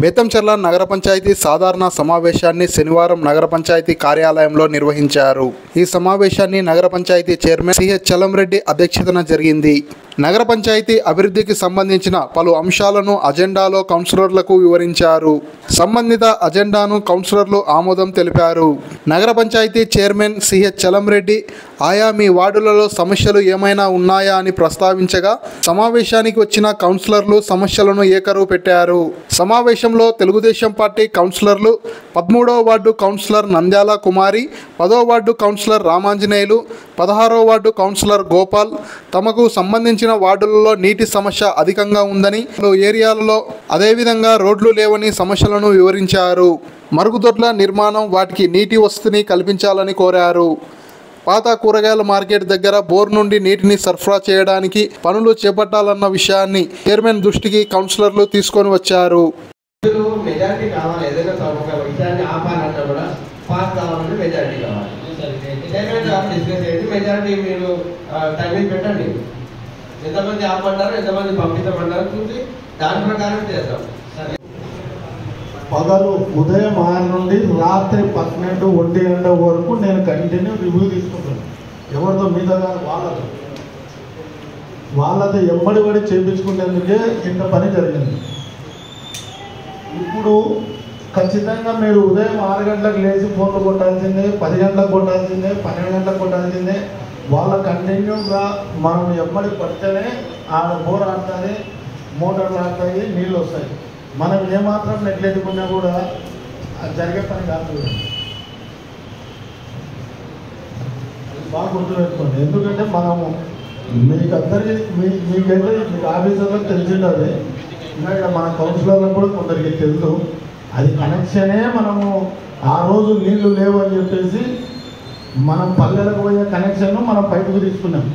బేతంచెర్ల నగర పంచాయతీ సాధారణ సమావేశాన్ని శనివారం నగర పంచాయతీ కార్యాలయంలో నిర్వహించారు. ఈ సమావేశాన్ని నగర పంచాయతీ చైర్మన్ సిహెచ్ చలంరెడ్డి అధ్యక్షతన జరిగింది. నగర పంచాయతీ అభివృద్ధికి సంబంధించిన పలు అంశాలను అజెండాలో కౌన్సిలర్లకు వివరించారు. సంబంధిత అజెండాను కౌన్సిలర్లు ఆమోదం తెలిపారు. నగర పంచాయతీ చైర్మన్ సిహెచ్ చలంరెడ్డి ఆయా మీ వార్డులలో సమస్యలు ఏమైనా ఉన్నాయా? అని ప్రస్తావించగా సమావేశానికి వచ్చిన కౌన్సిలర్లు సమస్యలను ఏకరువు పెట్టారు. సమావేశంలో తెలుగుదేశం పార్టీ కౌన్సిలర్లు పదమూడవ వార్డు కౌన్సిలర్ నంద్యాల కుమారి పదో వార్డు కౌన్సిలర్ రామాంజనేయులు పదహారో వార్డు కౌన్సిలర్ గోపాల్ తమకు సంబంధించిన వార్డులలో నీటి సమస్య అధికంగా ఉందని పలు ఏరియాలలో అదేవిధంగా రోడ్లు లేవని సమస్యలను వివరించారు. మరుగుదొడ్ల నిర్మాణం వాటికి నీటి వసతిని కల్పించాలని కోరారు. పాత కూరగాయల మార్కెట్ దగ్గర బోర్ నుండి నీటిని సరఫరా చేయడానికి పనులు చేపట్టాలన్న విషయాన్ని చైర్మన్ దృష్టికి కౌన్సిలర్లు తీసుకొని వచ్చారు. మెజారిటీ కావాలి ఏదైనా విషయాన్ని ఆపాలంటే కూడా పాస్ కావాలంటే మెజారిటీ కావాలి. చైర్మన్ గారు డిస్కస్ చేయండి. మెజారిటీ మీరు టైమింగ్ పెట్టండి. ఎంతమంది ఆపమంటారు ఎంతమంది పంపించమన్నారు చూసి దాని ప్రకారం చేద్దాం. సరే. పగలు ఉదయం ఆరు నుండి రాత్రి పన్నెండు ఒంటి గంట వరకు నేను కంటిన్యూ రివ్యూ తీసుకుంటాను ఎవరితో మీద కాదు వాళ్ళతో వాళ్ళతో ఎంబడి పడి చేయించుకునేందుకే ఇంత పని జరిగింది. ఇప్పుడు ఖచ్చితంగా మీరు ఉదయం ఆరు గంటలకు లేచి ఫోన్లు కొట్టాల్సిందే పది గంటలకు కొట్టాల్సిందే పన్నెండు గంటలకు కొట్టాల్సిందే. వాళ్ళ కంటిన్యూగా మనం ఎమ్మడి పడితేనే ఆడ బోర్ ఆడుతుంది మోటార్లు ఆడుతాయి నీళ్ళు వస్తాయి. మనం ఏమాత్రం నెగ్లెట్టుకున్నా కూడా అది జరిగే పని కాదు బాగా గుర్తుపెట్టుకోండి. ఎందుకంటే మనము మీకు అందరికీ మీ మీకైతే మీకు ఆఫీసర్లకు ఉంటుంది ఇంకా మన కౌన్సిలర్లకు కూడా కొందరికి తెలుసు. అది కనెక్షనే మనము ఆ రోజు నీళ్ళు లేవు అని చెప్పేసి మనం పల్లెలకు పోయే కనెక్షన్ మనం బయటకు తీసుకున్నాం.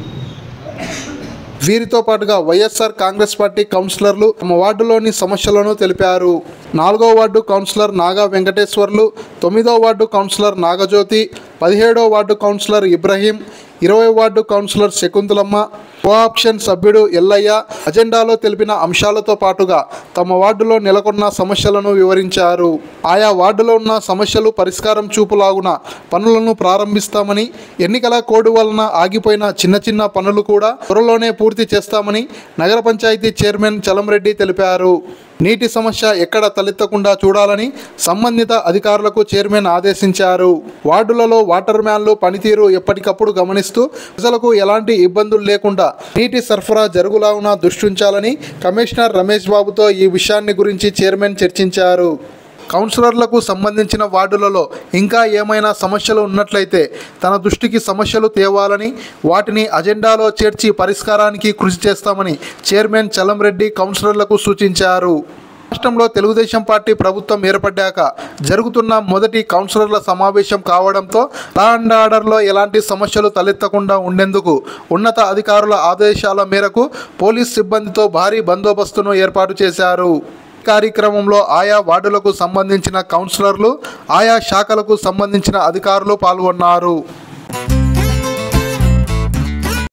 వీరితో పాటుగా వైఎస్ఆర్ కాంగ్రెస్ పార్టీ కౌన్సిలర్లు తమ వార్డులోని సమస్యలను తెలిపారు. నాలుగో వార్డు కౌన్సిలర్ నాగా వెంకటేశ్వర్లు తొమ్మిదో వార్డు కౌన్సిలర్ నాగజ్యోతి పదిహేడో వార్డు కౌన్సిలర్ ఇబ్రహీం ఇరవై వార్డు కౌన్సిలర్ శకుంతలమ్మ కోఆప్షన్ సభ్యుడు ఎల్లయ్య అజెండాలో తెలిపిన అంశాలతో పాటుగా తమ వార్డులో నెలకొన్న సమస్యలను వివరించారు. ఆయా వార్డులో ఉన్న సమస్యలు పరిష్కారం చూపులాగున పనులను ప్రారంభిస్తామని ఎన్నికల కోడ్ వలన ఆగిపోయిన చిన్న చిన్న పనులు కూడా త్వరలోనే పూర్తి చేస్తామని నగర పంచాయతీ చైర్మన్ చలంరెడ్డి తెలిపారు. నీటి సమస్య ఎక్కడ తలెత్తకుండా చూడాలని సంబంధిత అధికారులకు చైర్మన్ ఆదేశించారు. వార్డులలో వాటర్ మ్యాన్లు పనితీరు ఎప్పటికప్పుడు గమనిస్తూ ప్రజలకు ఎలాంటి ఇబ్బందులు లేకుండా నీటి సరఫరా జరుగులాగునా దృష్టించాలని కమిషనర్ రమేష్ బాబుతో ఈ విషయాన్ని గురించి చైర్మన్ చర్చించారు. కౌన్సిలర్లకు సంబంధించిన వార్డులలో ఇంకా ఏమైనా సమస్యలు ఉన్నట్లయితే తన దృష్టికి సమస్యలు తేవాలని వాటిని అజెండాలో చేర్చి పరిష్కారానికి కృషి చేస్తామని చైర్మన్ చలంరెడ్డి కౌన్సిలర్లకు సూచించారు. రాష్ట్రంలో తెలుగుదేశం పార్టీ ప్రభుత్వం ఏర్పడ్డాక జరుగుతున్న మొదటి కౌన్సిలర్ల సమావేశం కావడంతో లా అండ్ ఆర్డర్లో ఎలాంటి సమస్యలు తలెత్తకుండా ఉండేందుకు ఉన్నత అధికారుల ఆదేశాల మేరకు పోలీస్ సిబ్బందితో భారీ బందోబస్తును ఏర్పాటు చేశారు. కార్యక్రమంలో ఆయా వార్డులకు సంబంధించిన కౌన్సిలర్లు ఆయా శాఖలకు సంబంధించిన అధికారులు పాల్గొన్నారు.